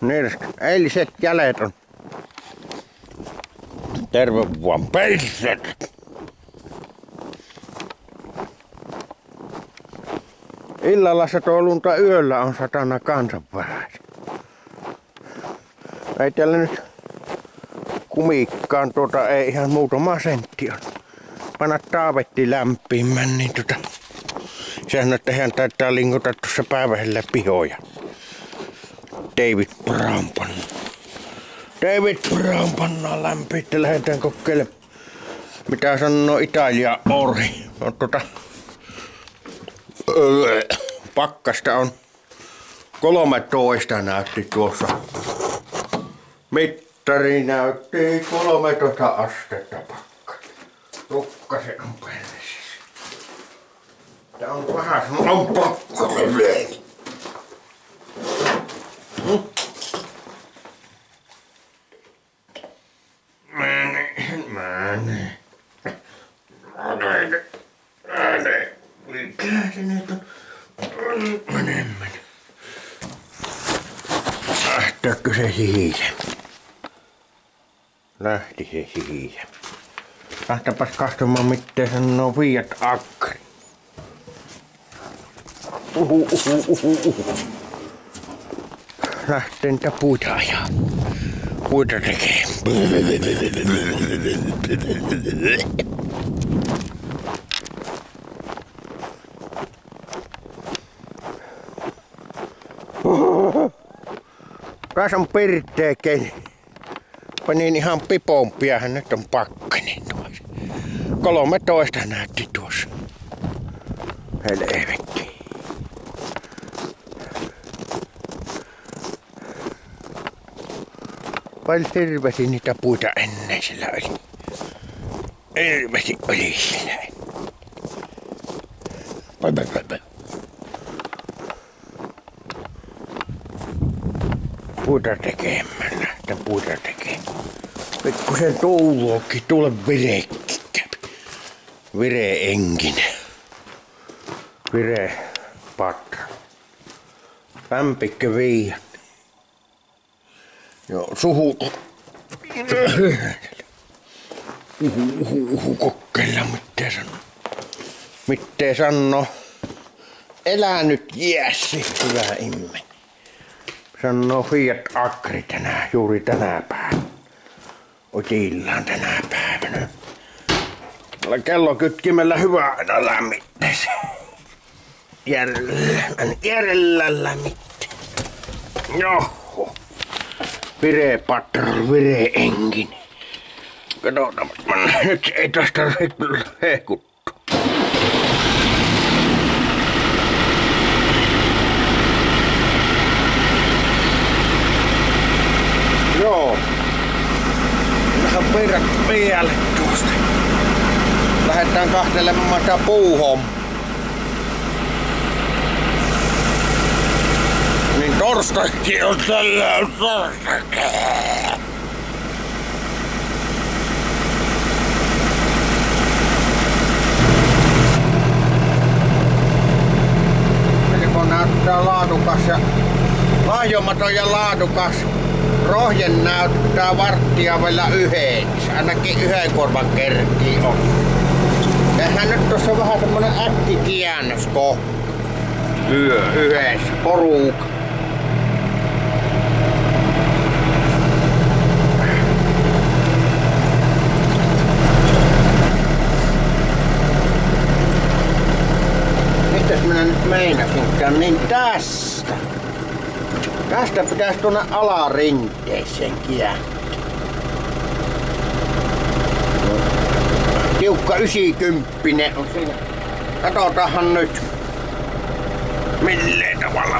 Niin, eiliset jäljet on. Terve vaan perset. Illalla satoo lunta yöllä on satana kansanvarais. Ei täällä nyt kumikkaan tuota ei ihan muutama sentti on. Panna taavetti lämpimään, niin tota... Sehän että hän taitaa linkota tuossa päivällä pihoja. David Brown panna. David Brown panna lämpi, että lähdetään kokeilemaan. Mitä sanoo Italia Ori? On tota... Öö, pakkasta on 13 näytti tuossa. Mittari näytti 13 astetta pakka. Rukkasen on persissä. Tää on vähän on pakko Hmm? Mä näin, mä näin. Mä näin. Mä näin. Nyt on? Enemmän. Lähteekö se siitä? Lähti se siitä. Lähtäpäs katsomaan, miten sanoo Fiat Akri. Uhu, uhu, uhu, uhu. Lähtee niitä puita ajaa. Puita tekee. Taas on pirteä keli. Panin ihan pipompia, nyt on pakkanen tuossa. 13 näytti tuossa. Helvetti. Paljon hirvesi niitä puita ennen sillä oli. Hirvesi oli sillä. Pai, pai, pai, pai. Puita tekemään, lähteä puita tekemään. Pikkusen touvuokin, tuule vireekki kävi. Vire enkinen. Vire patra. Lämpikkö viiat. Joo, suhu. Uhu, uhu, uhu, kokeilla, mitä sano. Mitä sano. Elää nyt jäässi, hyvä imme sanoo Fiat Akri tänään, juuri tänä päivänä. Otillaan tänä päivänä. Tällä kellokytkimellä hyvä aina lämmittäisi. Järjellä, järjellä lämmittäisi. Joho. Vire patrol, vire engin. Katsotaan, nyt ei tästä hehkuttaa. Joo. Vähän perät päälle tuosta. Lähdetään kahtelemaan sitä puuhom. Niin torstaikin on tällä torstaikin. näyttää laadukas ja lahjomaton ja laadukas rohjen näyttää varttia vielä yhdeksi. Ainakin yhden korvan kerkki on. Tehdään nyt tuossa vähän semmonen äkkikäännös kohta. Yö yhdessä porukka. Mitäs minä nyt meinasinkaan, niin tästä. Tästä pitäisi tuonne alarinteeseen kääntää. Tiukka 90 on siinä. Katsotaanhan nyt. Milleen tavalla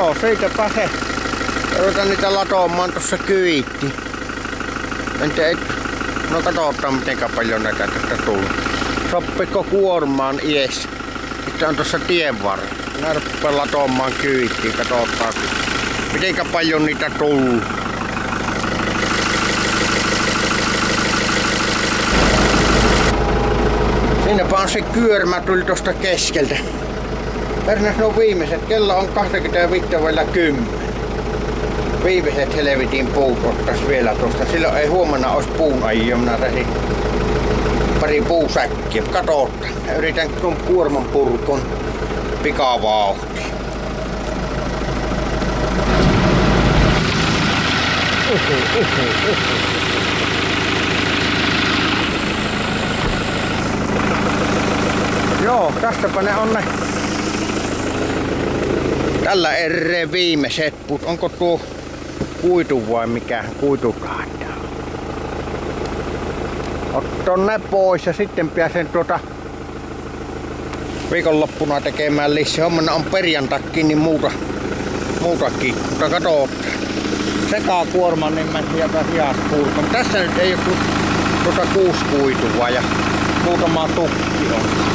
Joo, siitäpä se. Ruvetaan niitä latoamaan tuossa kyyti. En tiedä, no katsotaan mitenkä paljon näitä tästä tullut. Soppiko kuormaan ies. Sitten on tuossa tien varrella. Mä rupean latoamaan kyytiin, katsotaan mitenkä paljon niitä tullut. Siinäpä on se kyörmä tuli tuosta keskeltä. Pärnäs on viimeiset. Kello on 25 vielä 10. Viimeiset helvetin puut ottais vielä tuosta. Silloin ei huomenna olisi puun ajia. Minä pari puusäkkiä. Katsotaan. Yritän tuon kuorman purkon pikavauhti. Uhu, uhu, uhu. Joo, tästäpä ne on ne. Tällä erre viimeiset put. Onko tuo kuitu vai mikä kuitukaita? Otto ne pois ja sitten pääsen tuota viikonloppuna tekemään lisää. Homman on perjantakki, niin muuta, muutakin. Mutta kato, sekaa kuorman, niin mä sieltä hiaspurkan. Tässä nyt ei ole tuota kuusi kuitua ja muutama tukki on.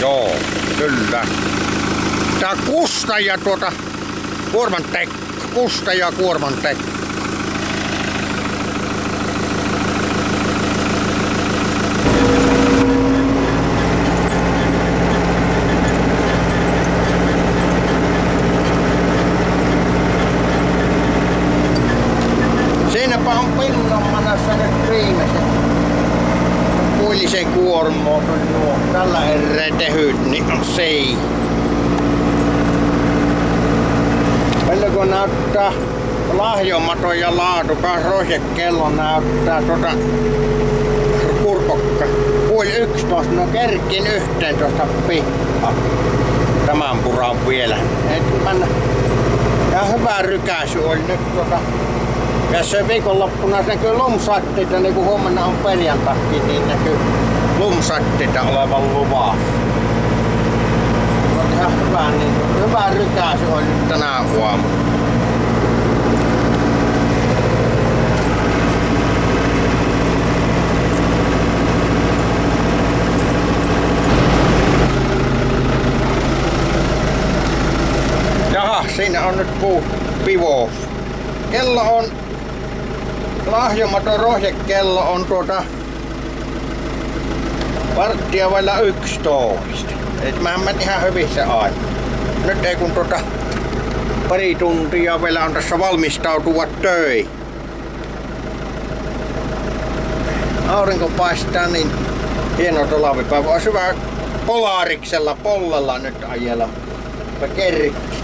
Joo, kyllä. Tää Kusta ja tuota Kuorman tekko. Kusta ja Kuorman tekko. Siinäpä on pinnan manassa nyt viimeiset kuillisen kuormoon nuo tällä erää tehyt, niin on sei. Paljonko näyttää lahjomaton ja laadukas rosekello näyttää tota kurpokka. Puoli yksitoista, no kerkin yhteen tuosta piha. Tämän puran vielä. Et mennä. Ja hyvä rykäsy oli nyt tota se viikonloppuna näkyy lumsatteita, niin kuin huomenna on perjantakki, niin näkyy lumsatteita olevan luvaa. On ihan hyvä, niin hyvä rykäsy oli nyt tänä huomana. Jaha, siinä on nyt puu pivous. Kello on lahjomaton rohjekello on tuota varttia vailla 11. Et mä menen ihan hyvissä aina. Nyt ei kun tuota pari tuntia vielä on tässä valmistautua töi. Aurinko paistaa niin hieno talvipäivä. Olisi hyvä polaariksella pollella nyt ajella. Mä kerkki.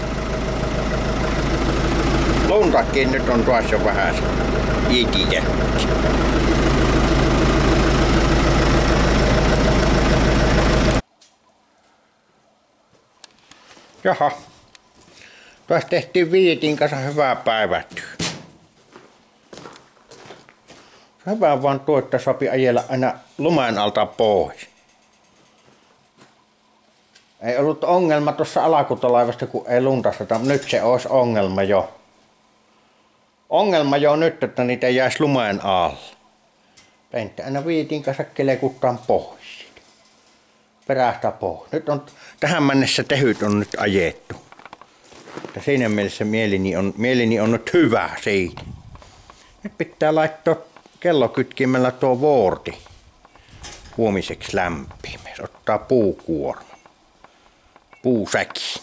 Luntakin nyt on tuossa jo vähän ikijätti. Jaha. Tuossa tehtiin Viitin kanssa hyvää päivätyä. Hyvä vaan tuo, että sopi ajella aina lumen alta pois. Ei ollut ongelma tuossa alakutolaivasta, kun ei luntaseta. Nyt se olisi ongelma jo. Ongelma jo nyt, että niitä jäisi lumeen alla. Pentti aina viitin kanssa kelekuttaan pois. Perästä pois. Nyt on tähän mennessä tehyt on nyt ajettu. Ja siinä mielessä mielini on, mielini on nyt hyvä siitä. Nyt pitää laittaa kellokytkimellä tuo vuorti huomiseksi lämpimeksi. Ottaa puukuorma. Puusäki.